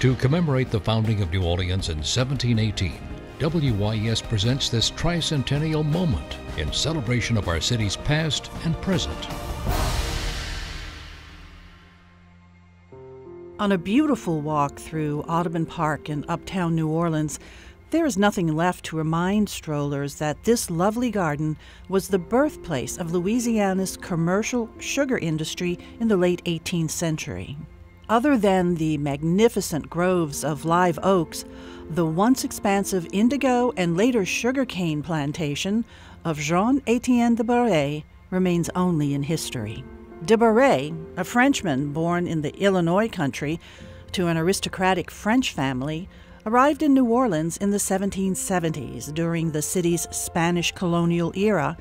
To commemorate the founding of New Orleans in 1718, WYES presents this tricentennial moment in celebration of our city's past and present. On a beautiful walk through Audubon Park in uptown New Orleans, there is nothing left to remind strollers that this lovely garden was the birthplace of Louisiana's commercial sugar industry in the late 18th century. Other than the magnificent groves of live oaks, the once expansive indigo and later sugarcane plantation of Jean Etienne de Boré remains only in history. De Boré, a Frenchman born in the Illinois country to an aristocratic French family, arrived in New Orleans in the 1770s during the city's Spanish colonial era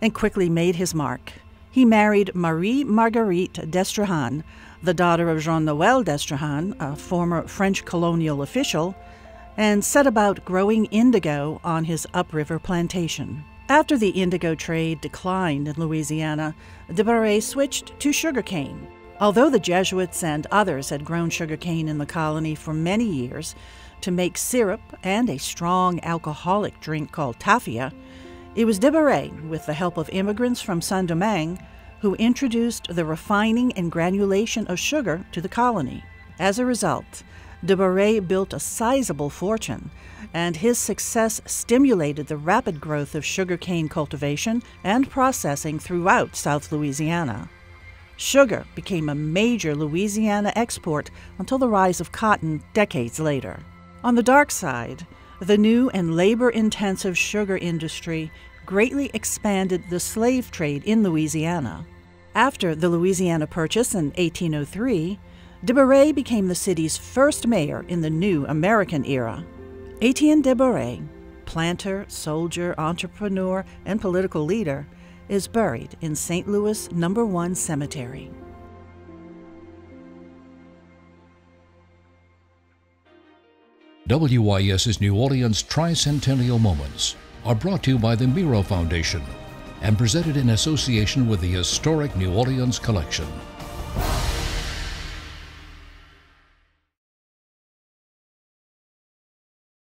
and quickly made his mark. He married Marie Marguerite d'Estréhan, the daughter of Jean Noël d'Estréhan, a former French colonial official, and set about growing indigo on his upriver plantation. After the indigo trade declined in Louisiana, de Boré switched to sugarcane. Although the Jesuits and others had grown sugarcane in the colony for many years, to make syrup and a strong alcoholic drink called tafia, it was de Boré, with the help of immigrants from Saint Domingue, who introduced the refining and granulation of sugar to the colony. As a result, de Boré built a sizable fortune, and his success stimulated the rapid growth of sugarcane cultivation and processing throughout South Louisiana. Sugar became a major Louisiana export until the rise of cotton decades later. On the dark side, the new and labor intensive sugar industry greatly expanded the slave trade in Louisiana. After the Louisiana Purchase in 1803, de Boré became the city's first mayor in the new American era. Etienne de Boré, planter, soldier, entrepreneur, and political leader, is buried in St. Louis Number 1 Cemetery. WYES's New Orleans Tricentennial Moments are brought to you by the Meraux Foundation and presented in association with the Historic New Orleans Collection.